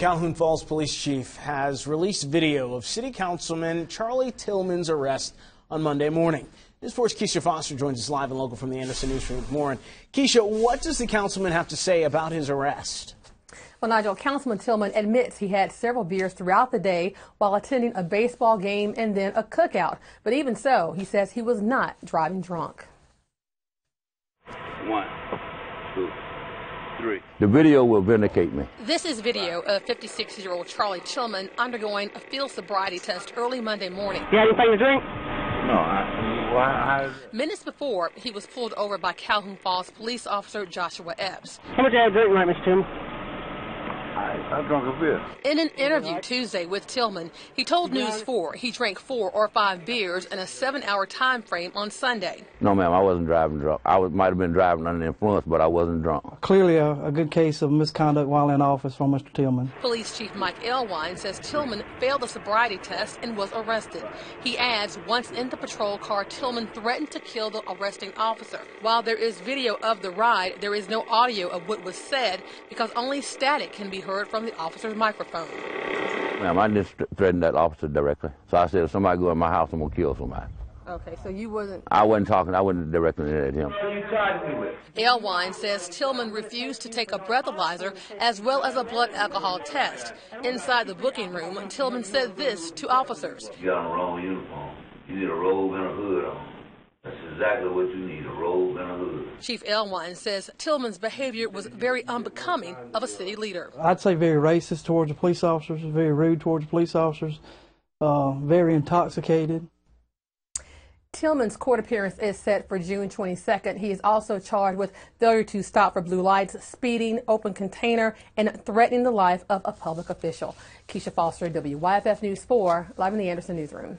Calhoun Falls Police Chief has released video of City Councilman Charlie Tillman's arrest on Monday morning. News 4's Kisha Foster joins us live and local from the Anderson Newsroom with more. And Kisha, what does the councilman have to say about his arrest? Well, Nigel, Councilman Tillman admits he had several beers throughout the day while attending a baseball game and then a cookout. But even so, he says he was not driving drunk. One, two, three. The video will vindicate me. This is video of 56 year old Charlie Tillman undergoing a field sobriety test early Monday morning. You had anything to drink? No, I, why, I, Minutes before, he was pulled over by Calhoun Falls police officer Joshua Epps. How much you had to drink tonight, Mr. Tim? I, I drunk a beer. In an interview Tuesday with Tillman, he told News 4 he drank four or five beers in a seven hour time frame on Sunday. No, ma'am, I wasn't driving drunk. I was, might have been driving under the influence, but I wasn't drunk. Clearly, a, a good case of misconduct while in office from Mr. Tillman. Police Chief Mike Elwine says Tillman failed the sobriety test and was arrested. He adds once in the patrol car, Tillman threatened to kill the arresting officer. While there is video of the ride, there is no audio of what was said because only static can be heard from the officer's microphone. Ma'am, I didn't th- threaten that officer directly. So I said, if somebody go in my house, I'm going to kill somebody. Okay, so you wasn't. I wasn't talking, I wasn't directly at him. What you charging me with? Elwine says Tillman refused to take a breathalyzer as well as a blood alcohol test. Inside the booking room, Tillman said this to officers. You got on the wrong uniform. You need a robe and a hood on. That's exactly what you need, a robe and a hood. Chief Elwine says Tillman's behavior was very unbecoming of a city leader. I'd say very racist towards the police officers, very rude towards the police officers, uh, very intoxicated. Tillman's court appearance is set for June 22nd. He is also charged with failure to stop for blue lights, speeding, open container, and threatening the life of a public official. Kisha Foster, WYFF News 4, live in the Anderson Newsroom.